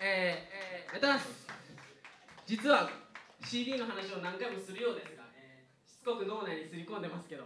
えー、えー、やす実は CD の話を何回もするようですが、えー、しつこく脳内にすり込んでますけど